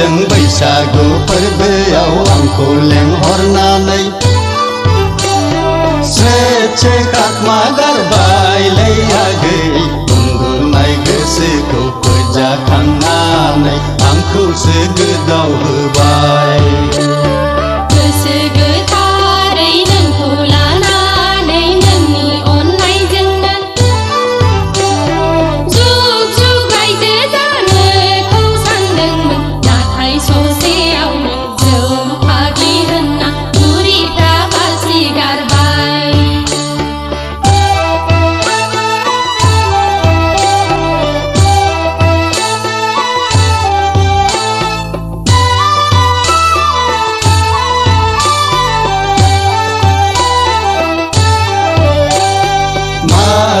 जों बैसागु फोरबोआव आंखौ लेंहरनानै स्रे स्रे खाखमा गारबायलै आगै उन्दुनाय गोसोखौ फोजाखांनानै आंखौसो गोदाव होबाय गोसो मा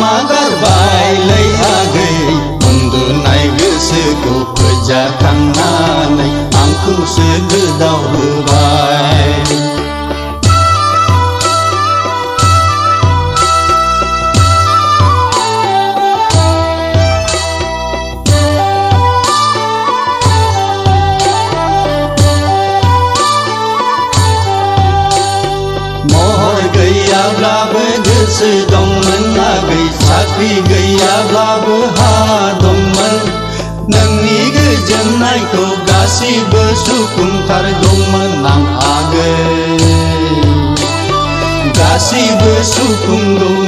खाखमा गारबायलै आगै उन्दुनाय गोसोखौ फोजाखांनानै आंखौसो गोदाव होबाय vì gây ya bla bu ha dong man nang ni ge jan nai to ga si bu su kun thar dong man nang a ge ga si bu su kun do